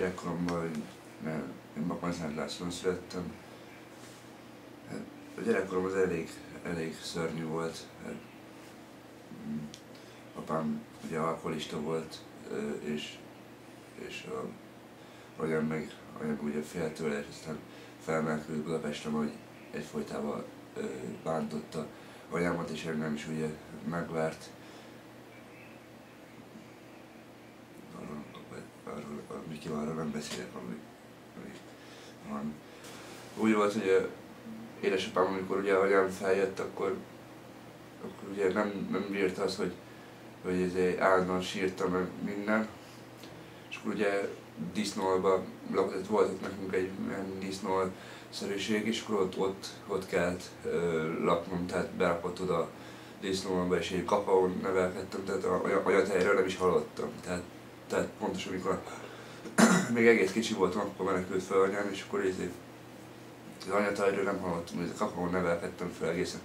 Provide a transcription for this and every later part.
Gyerekkoromban, én Bakonyszent Lászlón születtem, hát a gyerekkorom az elég, elég szörnyű volt. Hát, mm, apám ugye alkoholista volt, és, és a, anyám meg, anyám ugye félt tőle, és aztán felmenekült Budapestre, hogy egyfolytában bántotta anyámat, és engem is ugye megvárt. Arról, arról nem beszélek, ami, ami van. Úgy volt, hogy édesapám, amikor ugye anyám feljött, akkor, akkor ugye nem, nem bírta az, hogy, hogy ez állandóan sírta meg minden. És akkor ugye disznóban lakott, volt nekünk egy disznó szerűség, és akkor ott, ott, ott kellett ö, laknom, tehát berakott oda disznóba, és egy kapaón nevelkedtem, tehát a, anyatejről nem is hallottam. Tehát, tehát pontosan amikor még egész kicsi voltam, akkor menekült fel anyám, és akkor így az anyatajról nem hallottam, hogy a kapaón nevelkedtem fel egészen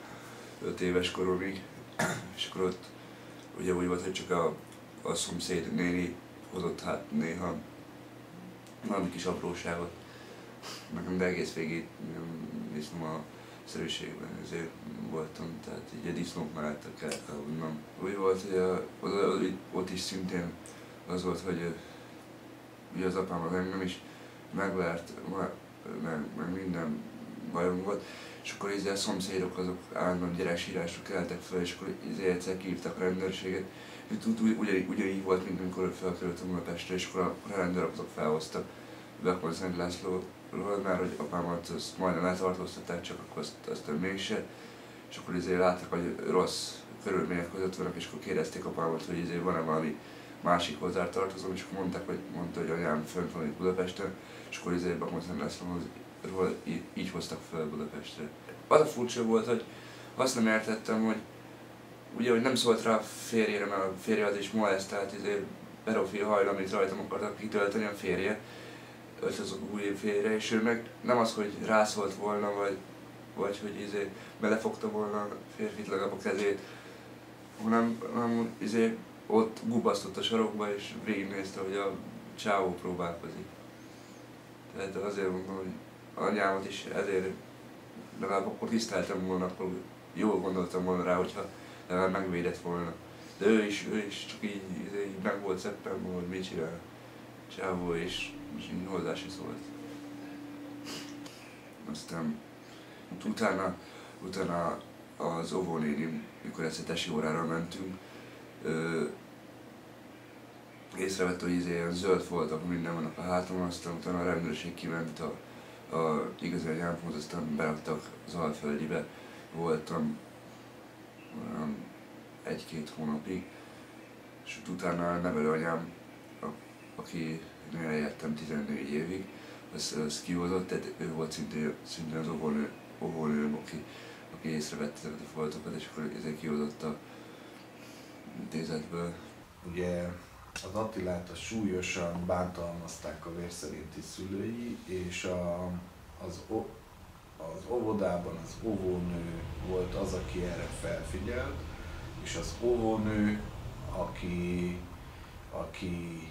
5 éves koromig, és akkor ott ugye úgy volt, hogy csak a, a szomszéd néni hozott hát néha valami kis apróságot, nekem de egész végig disznó a szerűségben ezért voltam, tehát így a disznók mellett kellett aludnom. Úgy volt, hogy a, ott, ott is szintén az volt, hogy ugye az apám az engem is megvert, meg, meg minden bajom volt, és akkor így a szomszédok azok állandóan gyereksírásra keltek fel, és akkor így egyszer kívtak a rendőrséget. Ugyanígy, ugyanígy volt, mint amikor felkerültem Budapestre, és akkor a rendőrök azok felhoztak Bekon Szent Lászlóról, mert hogy apámat azt majdnem eltartóztatták, csak akkor azt, azt mégse. És akkor izé láttak, hogy rossz körülmények között vannak, és akkor kérdezték apámat, hogy izé van-e valami másik hozzátartozom, és akkor mondták, hogy mondta, hogy anyám fönt van itt Budapesten, és akkor izé Bakon Szent Lászlóról így, így hoztak fel Budapestre. Az a furcsa volt, hogy azt nem értettem, hogy ugye, hogy nem szólt rá a férjére, mert a férje az is molesztált, izé, pedofil hajlam, amit rajtam akartak kitölteni a férje, és az új félre, és ő meg nem az, hogy rászólt volna, vagy, vagy hogy izé belefogta volna a férfit legalább a kezét, hanem, hanem izé ott gubasztott a sarokba, és végignézte, hogy a csávó próbálkozik. Tehát azért mondom, hogy anyámat is ezért legalább akkor tiszteltem volna, akkor jól gondoltam volna rá, hogyha legalább megvédett volna. De ő is, ő is csak így, így meg volt szeppen, hogy mit csinál csávó, és és így hozzá se szólt. Aztán utána, utána az óvónéni, mikor egyszer tesi órára mentünk, ö, észrevett, hogy izé ilyen zöld voltak, minden vannak a hátam, aztán utána a rendőrség kiment a, a igazi anyámhoz, aztán beraktak az Alföldibe, voltam olyan egy-két hónapig, és utána a nevelőanyám, aki én eljöttem 14 évig, az, az kihozott, tehát ő volt szintén, szintén az óvónő aki, aki észrevette ezeket a foltokat, és akkor ezért kihozott a intézetből. Ugye az Attilát a súlyosan bántalmazták a vérszerinti szülői, és a, az, az óvodában az óvónő volt az, aki erre felfigyelt, és az óvónő, aki, aki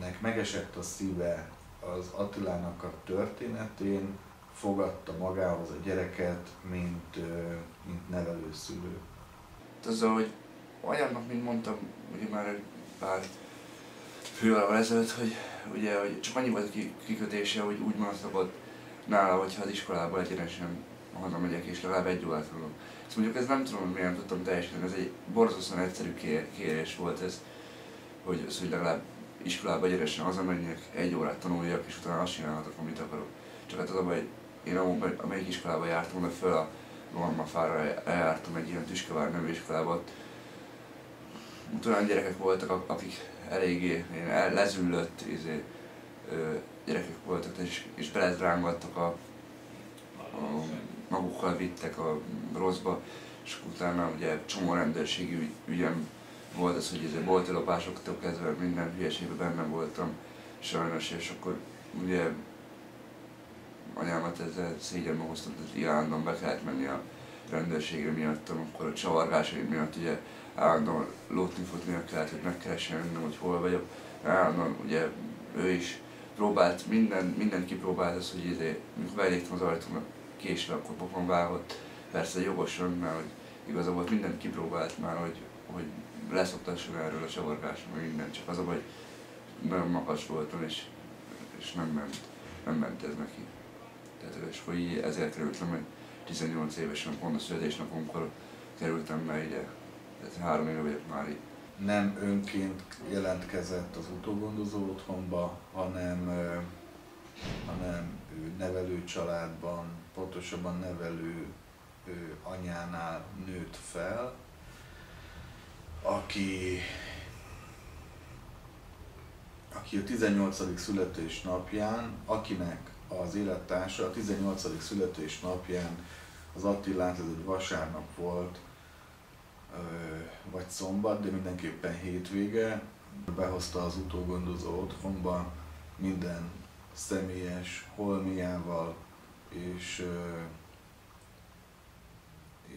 nek megesett a szíve az Attilának a történetén, fogadta magához a gyereket, mint, mint nevelőszülő. Azzal, hogy anyámnak, mint mondtam, ugye már egy pár fővel ezelőtt, hogy, ugye, hogy csak annyi volt a kikötése, hogy úgy maradtak nála, hogyha az iskolába egyenesen hazamegyek és legalább egy órát fogom. Ezt mondjuk ez nem tudom, hogy miért tudtam teljesen, ez egy borzasztóan egyszerű kérés volt ez, hogy, az, hogy legalább iskolába gyeresen hazamenjek, egy órát tanuljak, és utána azt csinálhatok, amit akarok. Csak hát az a baj, én amelyik iskolába jártam, de föl a Norma-fára eljártam egy ilyen Tüskevár nevű iskolába, ott olyan gyerekek voltak, akik eléggé lezüllött izé, gyerekek voltak, és, és belezrángattak a, a, magukkal vittek a rosszba, és utána ugye csomó rendőrségi ügyem volt az, hogy ez boltilopásoktól kezdve minden hülyeségben benne voltam sajnos, és akkor ugye anyámat ezzel szégyenbe hoztam, hogy állandóan be kellett menni a rendőrségre miattam, akkor a csavargásaim miatt ugye állandóan lótni futni kellett, hogy megkeressen engem, hogy hol vagyok. Állandóan ugye ő is próbált, minden, minden kipróbált az, hogy izé, mikor beléptem az ajtónak késve, akkor pofon vágott, persze jogosan, mert hogy igazából mindent kipróbált már, hogy, hogy leszoktasson erről a csavargáson, meg minden, csak az a baj, nagyon makas voltam, és, és nem ment, nem ment ez neki. Tehát, és hogy ezért kerültem, hogy 18 évesen, pont a születésnapomkor kerültem be ide. Tehát három éve már itt. Nem önként jelentkezett az utógondozó otthonba, hanem, hanem ő nevelő családban, pontosabban nevelő ö, anyánál nőtt fel, aki, aki a 18. születésnapján, akinek az élettársa a 18. születésnapján az Attilát, ez egy vasárnap volt, vagy szombat, de mindenképpen hétvége, behozta az utógondozó otthonba minden személyes holmiával, és,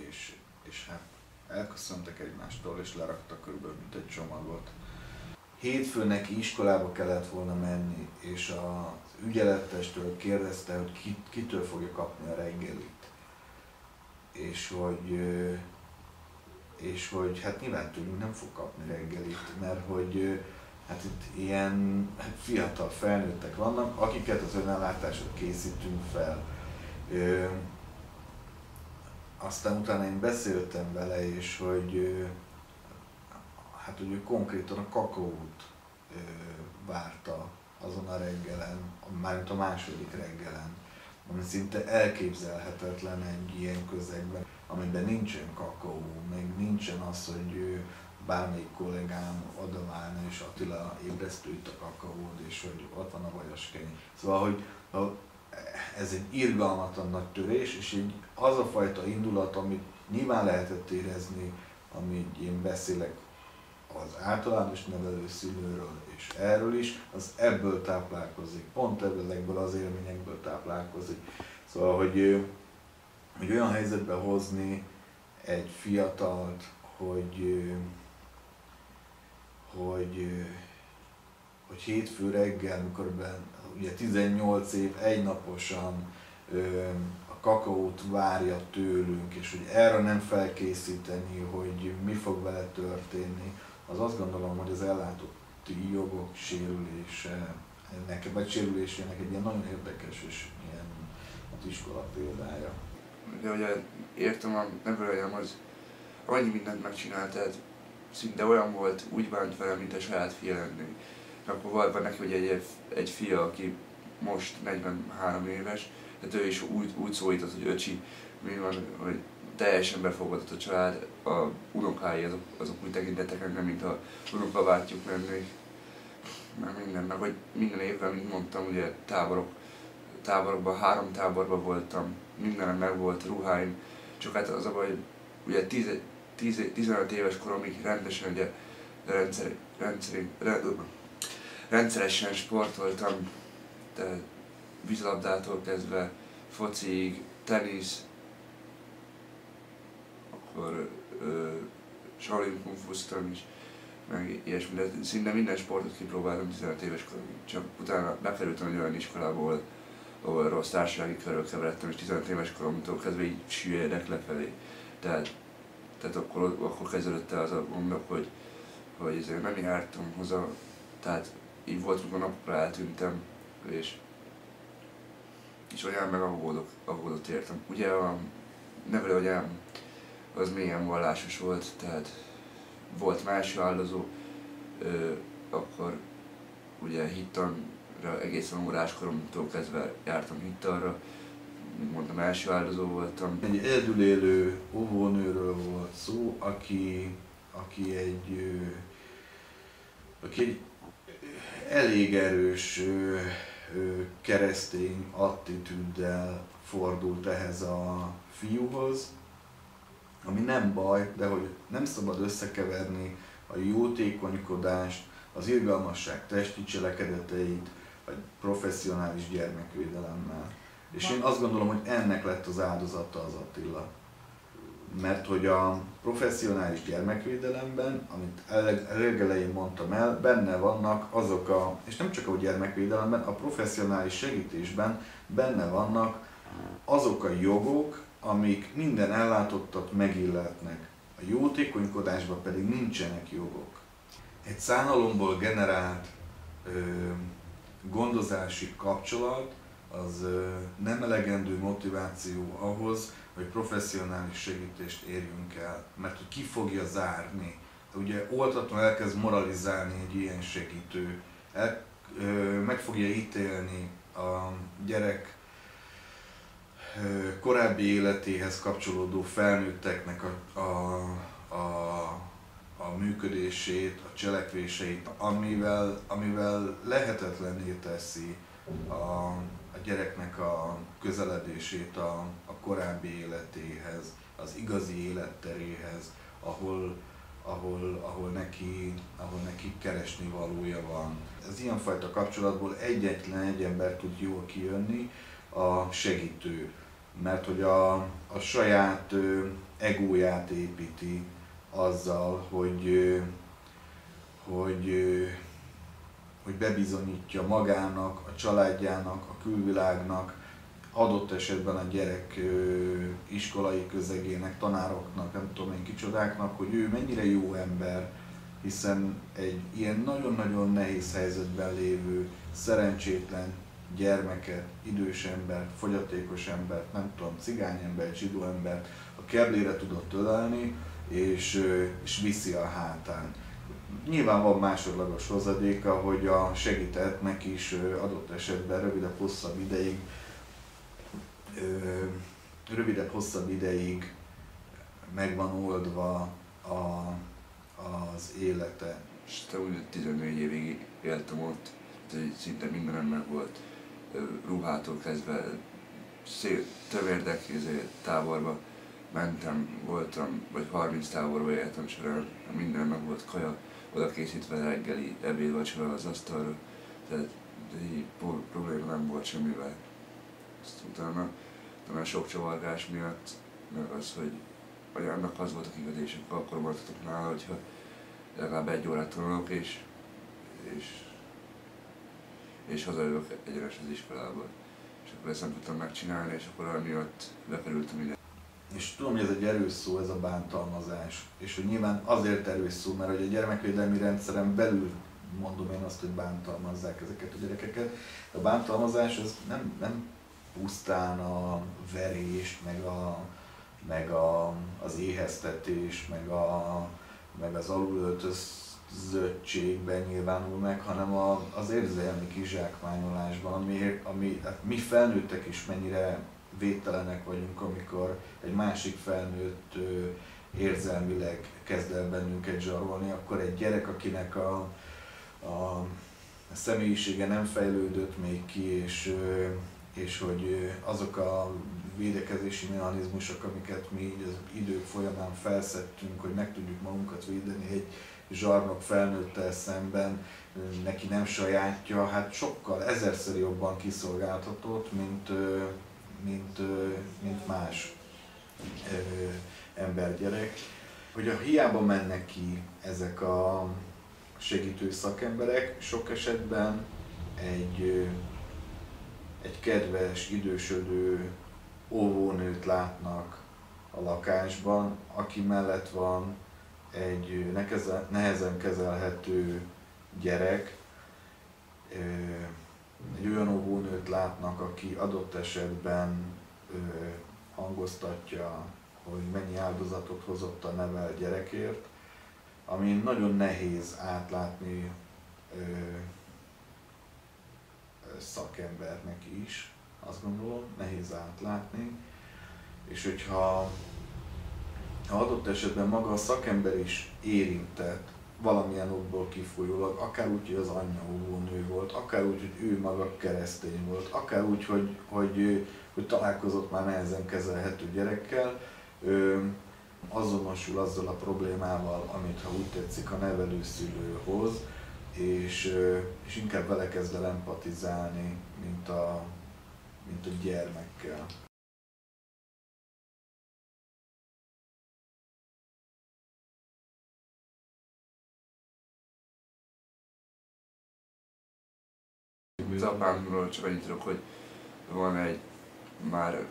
és, és hát elköszöntek egymástól, és leraktak körülbelül mint egy csomagot. Hétfőn neki iskolába kellett volna menni, és az ügyelettestől kérdezte, hogy ki, kitől fogja kapni a reggelit. És hogy, és hogy hát nyilván tőlünk nem fog kapni reggelit, mert hogy hát itt ilyen fiatal felnőttek vannak, akiket az önellátásra készítünk fel. Aztán utána én beszéltem vele, és hogy hát hogy konkrétan a kakaót várta azon a reggelen, mármint a második reggelen, ami szinte elképzelhetetlen egy ilyen közegben, amiben nincsen kakaó, meg nincsen az, hogy bármelyik kollégám odaválna, és Attila ébresztő itt a kakaód, és hogy ott van a vajaskeny. Szóval, hogy ez egy irgalmatlan nagy törés, és így az a fajta indulat, amit nyilván lehetett érezni, amit én beszélek az általános nevelő szülőről és erről is, az ebből táplálkozik, pont ebből az élményekből táplálkozik. Szóval, hogy, hogy olyan helyzetbe hozni egy fiatalt, hogy, hogy, hogy hétfő reggel, amikor ben, ugye 18 év egynaposan a kakaót várja tőlünk, és hogy erre nem felkészíteni, hogy mi fog vele történni, az azt gondolom, hogy az ellátotti jogok sérülése, ennek, vagy sérülésének egy ilyen nagyon érdekes és ilyen az iskola példája. De ugye értem, a nevelőjem az annyi mindent megcsinált, tehát szinte olyan volt, úgy bánt vele, mint a saját fia lenni. Akkor volt neki hogy egy, egy fia, aki most 43 éves, tehát ő is úgy, úgy szólított, hogy öcsi, mi van, hogy teljesen befogadott a család, a unokái azok, azok úgy tekintettek engem, mint a unokabátyjuk lennék. Meg minden, meg hogy minden évben, mint mondtam, ugye táborok, táborokban, három táborban voltam, mindenem meg volt, ruháim, csak hát az a baj, hogy ugye 10, 10, 15 éves koromig rendesen ugye rendszer, rendszer, rendszeresen sportoltam, de vízlabdától kezdve fociig, tenisz, akkor Shaolin Kung Fu-ztam is, meg ilyesmi, de szinte minden sportot kipróbáltam 15 éves koromig. Csak utána bekerültem egy olyan iskolába, ahol, ahol rossz társasági körül keveredtem, és 15 éves koromtól kezdve így süllyedek lefelé. Tehát, tehát akkor, akkor kezdődött el az a gondok, hogy, hogy ezért nem jártam hozzá, tehát így volt, amikor napokra eltűntem, és, és olyan meg aggódok, aggódott értem. Ugye a nevelőagyám az mélyen vallásos volt, tehát volt más áldozó, ö, akkor ugye hittanra egészen órás koromtól kezdve jártam hittanra, mint mondtam, első áldozó voltam. Egy egyedülélő óvónőről volt szó, aki, aki egy, aki egy elég erős keresztény attitűddel fordult ehhez a fiúhoz, ami nem baj, de hogy nem szabad összekeverni a jótékonykodást, az irgalmasság testi cselekedeteit, vagy professzionális gyermekvédelemmel. És én azt gondolom, hogy ennek lett az áldozata az Attila. mert hogy a professzionális gyermekvédelemben, amit legelején mondtam el, benne vannak azok a, és nem csak a gyermekvédelemben, a professzionális segítésben benne vannak azok a jogok, amik minden ellátottat megilletnek. A jótékonykodásban pedig nincsenek jogok. Egy szánalomból generált ö, gondozási kapcsolat az ö, nem elegendő motiváció ahhoz, hogy professzionális segítést érjünk el, mert hogy ki fogja zárni. Ugye oltatlan elkezd moralizálni egy ilyen segítő, el, ö, meg fogja ítélni a gyerek korábbi életéhez kapcsolódó felnőtteknek a, a, a, a működését, a cselekvéseit, amivel, amivel lehetetlenné teszi a, a gyereknek a közeledését a, a korábbi életéhez, az igazi életteréhez, ahol, ahol, ahol, neki, ahol neki keresni valója van. Ez ilyenfajta kapcsolatból egyetlen egy ember tud jól kijönni, a segítő, mert hogy a, a saját egóját építi azzal, hogy, hogy, hogy bebizonyítja magának, a családjának, a külvilágnak, adott esetben a gyerek iskolai közegének, tanároknak, nem tudom én kicsodáknak, hogy ő mennyire jó ember, hiszen egy ilyen nagyon-nagyon nehéz helyzetben lévő, szerencsétlen gyermeket, idős embert, fogyatékos embert, nem tudom, cigány embert, zsidó embert a keblére tudott ölelni, és, és viszi a hátán. Nyilván van másodlagos hozadéka, hogy a segítettnek is adott esetben rövidebb, hosszabb ideig rövidebb, hosszabb ideig megvan oldva a, az élete. És te úgy 14 évig éltem ott, szinte mindenem meg volt, ruhától kezdve, szép, tövérdek izé, táborba mentem, voltam, vagy 30 táborba éltem során, minden meg volt kaja, oda készítve reggeli, ebéd, vacsora az asztalra, tehát így probléma nem volt semmivel. Azt utána talán sok csavargás miatt, meg az, hogy vagy annak az volt a kikötés, akkor voltatok nála, hogyha legalább egy órát tanulok, és, és, és hazajövök egyenes az iskolába. És akkor ezt nem tudtam megcsinálni, és akkor miatt bekerültem ide. És tudom, hogy ez egy erős szó, ez a bántalmazás. És hogy nyilván azért erős szó, mert hogy a gyermekvédelmi rendszeren belül mondom én azt, hogy bántalmazzák ezeket a gyerekeket. A bántalmazás az nem, nem pusztán a verés, meg, a, meg a, az éheztetés, meg, a, meg az alulöltözöttségben nyilvánul meg, hanem a, az érzelmi kizsákmányolásban, ami, ami hát mi felnőttek is mennyire védtelenek vagyunk, amikor egy másik felnőtt érzelmileg kezd el bennünket zsarolni, akkor egy gyerek, akinek a, a személyisége nem fejlődött még ki, és és hogy azok a védekezési mechanizmusok, amiket mi az idők folyamán felszedtünk, hogy meg tudjuk magunkat védeni egy zsarnok felnőttel szemben, neki nem sajátja, hát sokkal ezerszer jobban kiszolgáltatott, mint, mint, mint más embergyerek. Hogy a hiába mennek ki ezek a segítő szakemberek, sok esetben egy egy kedves, idősödő óvónőt látnak a lakásban, aki mellett van egy nehezen kezelhető gyerek, egy olyan óvónőt látnak, aki adott esetben hangoztatja, hogy mennyi áldozatot hozott a nevel gyerekért, ami nagyon nehéz átlátni szakembernek is, azt gondolom, nehéz átlátni, és hogyha ha adott esetben maga a szakember is érintett, valamilyen okból kifolyólag, akár úgy, hogy az anyja óvónő volt, akár úgy, hogy ő maga keresztény volt, akár úgy, hogy, hogy, hogy találkozott már nehezen kezelhető gyerekkel, azonosul azzal a problémával, amit ha úgy tetszik a nevelőszülő hoz, és, és inkább vele kezd el empatizálni, mint a, mint a gyermekkel. Az apámról csak annyit tudok, hogy van egy már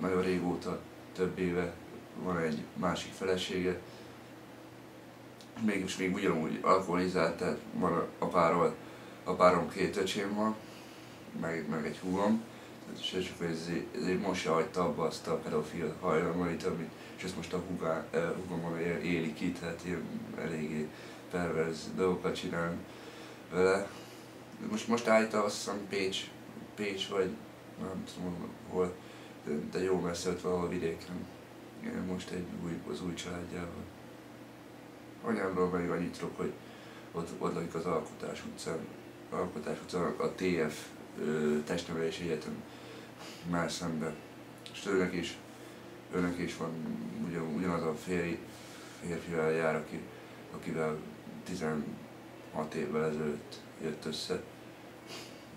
nagyon régóta, több éve van egy másik felesége, mégis még ugyanúgy alkoholizált, tehát van apáról, apárom két öcsém van, meg, meg egy húgom, és csak ez, ez most se hagyta abba azt a pedofil hajlamait, amit, és ezt most a húgá, húgomon éli ki, tehát ilyen eléggé perverz dolgokat csinál vele. Most, most állítta azt hiszem Pécs, Pécs vagy nem tudom hol, de, jó messze ott valahol vidéken. Most egy új, az új családjával. Anyámról meg annyit tudok, hogy ott, ott lakik az Alkotás utcán, Alkotás utcán a TF testnevelési egyetem már szemben. És őnek is, őnek is van ugyan, ugyanaz a férj, férfivel jár, aki, akivel 16 évvel ezelőtt jött össze.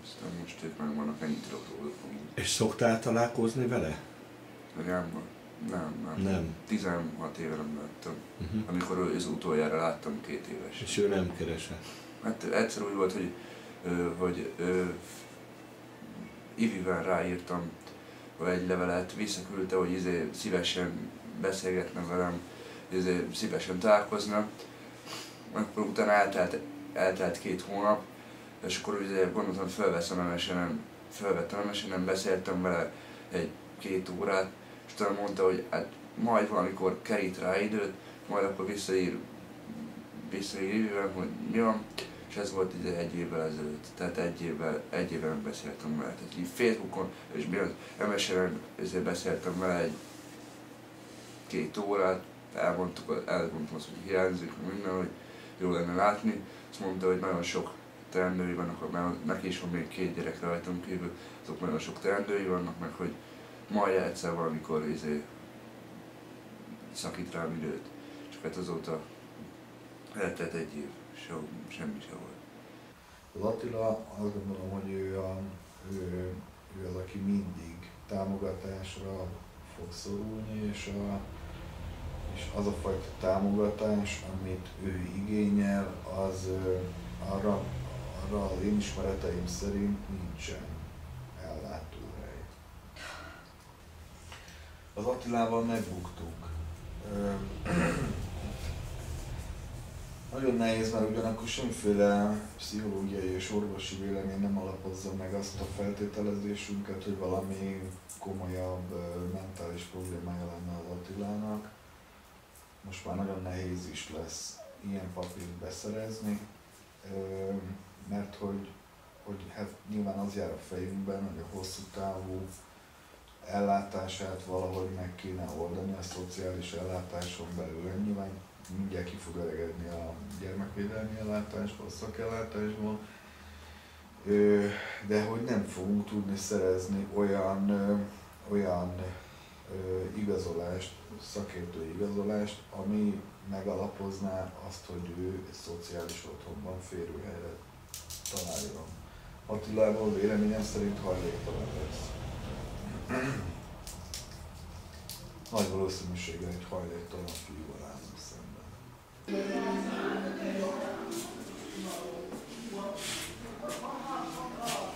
Aztán most ők meg vannak, ennyit tudok róluk. És szoktál találkozni vele? Anyámmal? Nem, nem. Nem. 16 éve nem láttam. Uh-huh. Amikor az utoljára láttam két éves. És ő nem keresett? Hát egyszer úgy volt, hogy, hogy ö, Ivivel ráírtam egy levelet, visszaküldte, hogy izé szívesen beszélgetne velem, izé szívesen találkozna. Akkor utána eltelt, eltelt két hónap, és akkor izé gondoltam, felveszem MSN-en, felvettem MSN-en, beszéltem vele egy két órát, és utána mondta, hogy hát majd valamikor kerít rá időt, majd akkor visszaír, visszaír Ivivel, hogy mi van, és ez volt ide egy évvel ezelőtt, tehát egy évvel, egy évvel beszéltem vele, tehát így Facebookon, és MSN-en beszéltem vele egy két órát, elmondtuk, elmondtam azt, hogy hiányzik, minden, hogy jó lenne látni, azt mondta, hogy nagyon sok teendői vannak, mert neki is van még két gyerek rajtam kívül, azok nagyon sok teendői vannak, meg hogy majd egyszer valamikor izé szakít rám időt. Csak hát azóta eltelt egy év se, semmi se volt. Az Attila, azt gondolom, hogy ő, a, ő, ő az, aki mindig támogatásra fog szorulni, és, a, és az a fajta támogatás, amit ő igényel, az arra, arra az én ismereteim szerint nincsen ellátóhely. Az Attilával megbuktunk. Nagyon nehéz, mert ugyanakkor semmiféle pszichológiai és orvosi vélemény nem alapozza meg azt a feltételezésünket, hogy valami komolyabb mentális problémája lenne. Most már nagyon nehéz is lesz ilyen papírt beszerezni, mert hogy, hogy hát nyilván az jár a fejünkben, hogy a hosszú távú ellátását valahogy meg kéne oldani a szociális ellátáson belül. Nyilván mindjárt ki fog öregedni a gyermekvédelmi ellátásból, a szakellátásból, de hogy nem fogunk tudni szerezni olyan, olyan igazolást, szakértői igazolást, ami megalapozná azt, hogy ő egy szociális otthonban férőhelyre találjon. Attilából véleményem szerint hajléktalan lesz. Nagy valószínűséggel egy hajléktalan fiúval állunk szemben. Thank you.